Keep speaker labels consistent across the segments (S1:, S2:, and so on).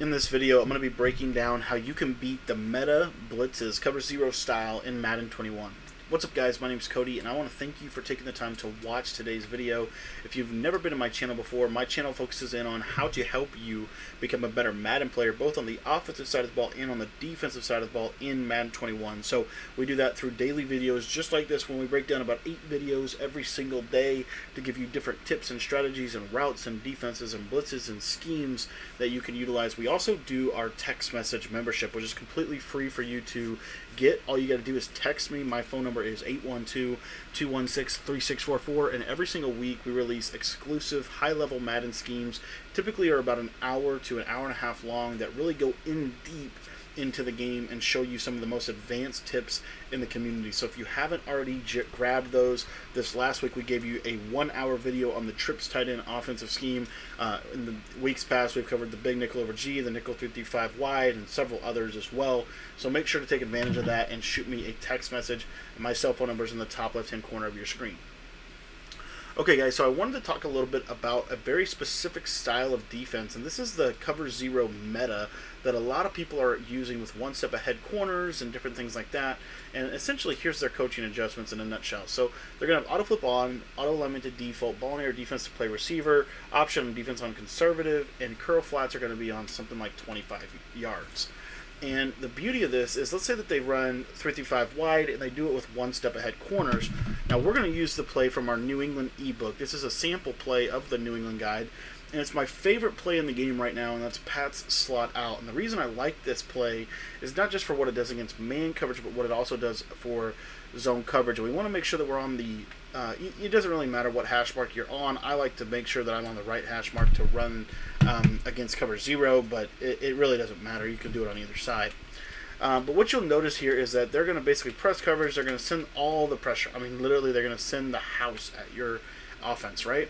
S1: In this video, I'm going to be breaking down how you can beat the meta blitzes cover zero style in Madden 21. What's up guys, my name is Cody and I want to thank you for taking the time to watch today's video. If you've never been to my channel before, my channel focuses in on how to help you become a better Madden player, both on the offensive side of the ball and on the defensive side of the ball in Madden 21. So we do that through daily videos just like this when we break down about 8 videos every single day to give you different tips and strategies and routes and defenses and blitzes and schemes that you can utilize. We also do our text message membership, which is completely free for you to get. All you got to do is text me. My phone number is 812-216-3644 and every single week we release exclusive high-level Madden schemes. Typically are about an hour to an hour and a half long that really go in deep into the game and show you some of the most advanced tips in the community. So if you haven't already grabbed those, this last week we gave you a one hour video on the trips tight end offensive scheme. Uh, in the weeks past, we've covered the big nickel over G, the nickel 335 wide, and several others as well. So make sure to take advantage of that and shoot me a text message. My cell phone number is in the top left hand corner of your screen. Okay, guys, so I wanted to talk a little bit about a very specific style of defense, and this is the cover zero meta that a lot of people are using with one step ahead corners and different things like that. And essentially, here's their coaching adjustments in a nutshell. So they're going to have auto flip on, auto alignment to default, ball and air defense to play receiver, option defense on conservative, and curl flats are going to be on something like 25 yards. And the beauty of this is, let's say that they run 335 wide and they do it with one step ahead corners. Now we're going to use the play from our New England ebook. This is a sample play of the New England guide, and it's my favorite play in the game right now, and that's Pat's slot out. And the reason I like this play is not just for what it does against man coverage, but what it also does for zone coverage. And we want to make sure that we're on the. Uh, it doesn't really matter what hash mark you're on. I like to make sure that I'm on the right hash mark to run um, against cover zero, but it, it, really doesn't matter. You can do it on either side. Um, but what you'll notice here is that they're going to basically press coverage. They're going to send all the pressure. I mean, literally, they're going to send the house at your offense, right?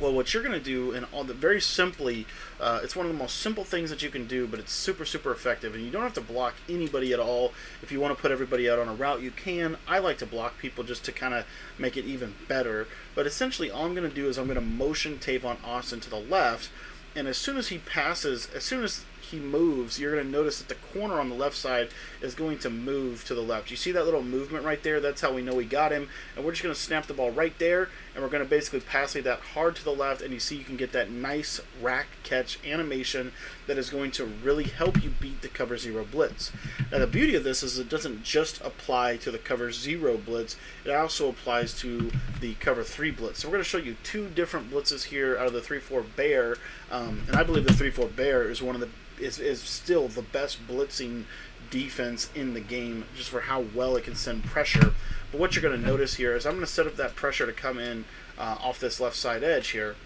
S1: Well, what you're going to do, and all the very simply, uh, it's one of the most simple things that you can do, but it's super, super effective. And you don't have to block anybody at all. If you want to put everybody out on a route, you can. I like to block people just to kind of make it even better. But essentially, all I'm going to do is I'm going to motion Tavon Austin to the left, and as soon as he passes, as soon as he moves, you're going to notice that the corner on the left side is going to move to the left. You see that little movement right there? That's how we know we got him. And we're just going to snap the ball right there, and we're going to basically pass that hard to the left, and you see you can get that nice RAC catch animation that is going to really help you beat the cover zero blitz. Now the beauty of this is it doesn't just apply to the cover zero blitz, it also applies to the cover three blitz. So we're going to show you two different blitzes here out of the 3-4 bear, um, and I believe the 3-4 bear is one of the is, is still the best blitzing defense in the game just for how well it can send pressure. But what you're going to notice here is I'm going to set up that pressure to come in uh, off this left side edge here.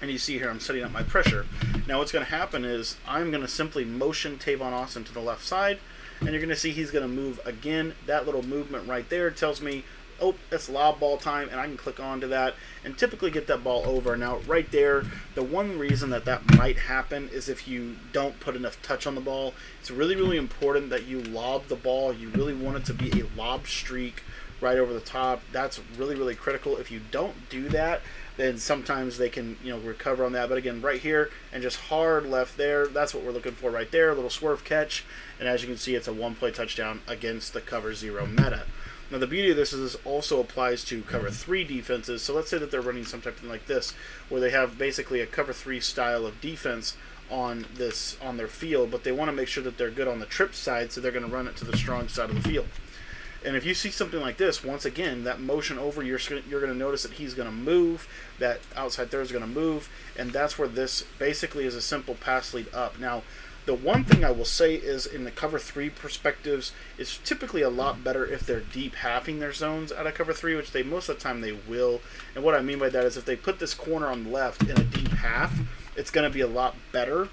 S1: And you see here I'm setting up my pressure. Now what's going to happen is I'm going to simply motion Tavon Austin to the left side. And you're going to see he's going to move again. That little movement right there tells me oh, it's lob ball time, and I can click onto that and typically get that ball over. Now, right there, the one reason that that might happen is if you don't put enough touch on the ball. It's really, really important that you lob the ball. You really want it to be a lob streak right over the top. That's really, really critical. If you don't do that, then sometimes they can, you know, recover on that. But again, right here and just hard left there, that's what we're looking for right there. A little swerve catch. And as you can see, it's a one-play touchdown against the cover zero meta. Now the beauty of this is this also applies to cover three defenses. So let's say that they're running something like this, where they have basically a cover three style of defense on this on their field, but they want to make sure that they're good on the trip side, so they're going to run it to the strong side of the field. And if you see something like this, once again, that motion over, you're you're going to notice that he's going to move. That outside there is going to move, and that's where this basically is a simple pass lead up. Now, the one thing I will say is in the cover three perspectives, it's typically a lot better if they're deep halving their zones out of cover three, which they most of the time they will. And what I mean by that is if they put this corner on the left in a deep half, it's going to be a lot better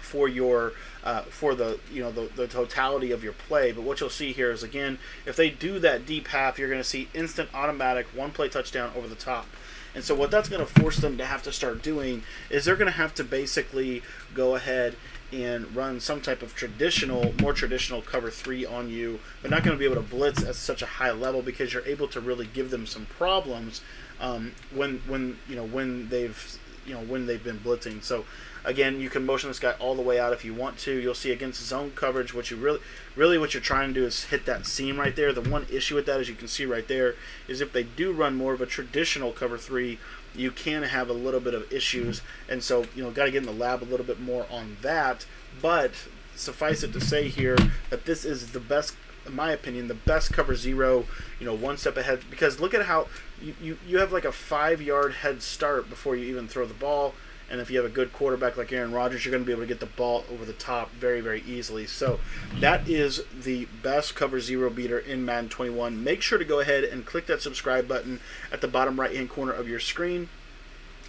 S1: for your uh, for the you know the, the totality of your play. But what you'll see here is again, if they do that deep half, you're going to see instant automatic one play touchdown over the top. And so what that's going to force them to have to start doing is they're going to have to basically go ahead and run some type of traditional, more traditional cover three on you. They're not going to be able to blitz at such a high level because you're able to really give them some problems um, when when you know when they've you know when they've been blitzing. So again, you can motion this guy all the way out if you want to. You'll see against zone coverage, what you really really what you're trying to do is hit that seam right there. The one issue with that, as you can see right there, is if they do run more of a traditional cover three, you can have a little bit of issues, and so you know got to get in the lab a little bit more on that. But suffice it to say here that this is the best in my opinion, the best cover zero, you know, one step ahead. Because look at how you, you, you have like a five yard head start before you even throw the ball. And if you have a good quarterback like Aaron Rodgers, you're going to be able to get the ball over the top very, very easily. So that is the best cover zero beater in Madden 21. Make sure to go ahead and click that subscribe button at the bottom right hand corner of your screen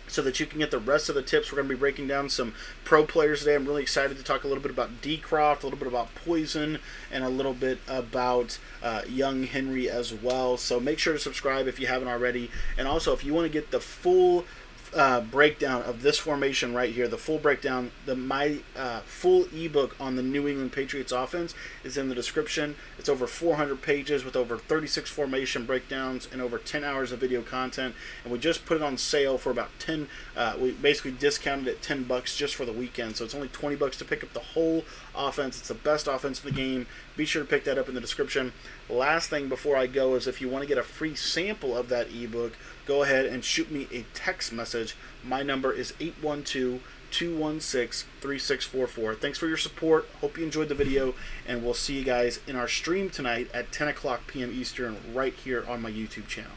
S1: so that you can get the rest of the tips. We're going to be breaking down some pro players today. I'm really excited to talk a little bit about Decroft, a little bit about Poison, and a little bit about uh, Young Henry as well. So make sure to subscribe if you haven't already. And also, if you want to get the full uh, breakdown of this formation right here, the full breakdown, the my uh, full ebook on the New England Patriots offense is in the description. It's over 400 pages with over 36 formation breakdowns and over 10 hours of video content. And we just put it on sale for about 10. Uh, we basically discounted it 10 bucks just for the weekend, so it's only 20 bucks to pick up the whole offense. It's the best offense in the game. Be sure to pick that up in the description. Last thing before I go is if you want to get a free sample of that ebook, go ahead and shoot me a text message. My number is 812 216 3644. Thanks for your support. Hope you enjoyed the video, and we'll see you guys in our stream tonight at 10 o'clock p.m. Eastern right here on my YouTube channel.